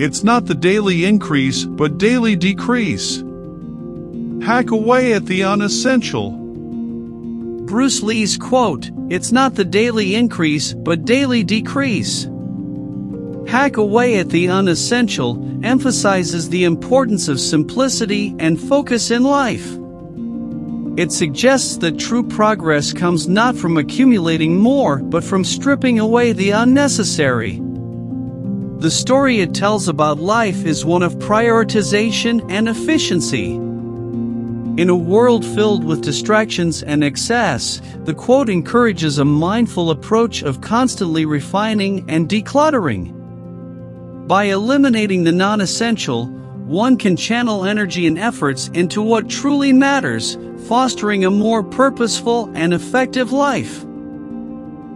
It's not the daily increase, but daily decrease. Hack away at the unessential. Bruce Lee's quote, It's not the daily increase, but daily decrease. Hack away at the unessential emphasizes the importance of simplicity and focus in life. It suggests that true progress comes not from accumulating more, but from stripping away the unnecessary. The story it tells about life is one of prioritization and efficiency. In a world filled with distractions and excess, the quote encourages a mindful approach of constantly refining and decluttering. By eliminating the non essential, one can channel energy and efforts into what truly matters, fostering a more purposeful and effective life.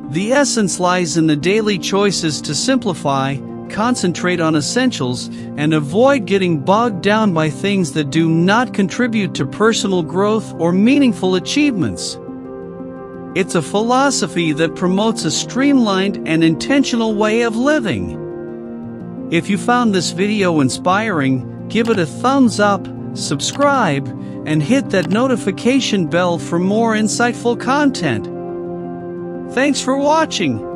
The essence lies in the daily choices to simplify, concentrate on essentials, and avoid getting bogged down by things that do not contribute to personal growth or meaningful achievements. It's a philosophy that promotes a streamlined and intentional way of living. If you found this video inspiring, give it a thumbs up, subscribe, and hit that notification bell for more insightful content. Thanks for watching.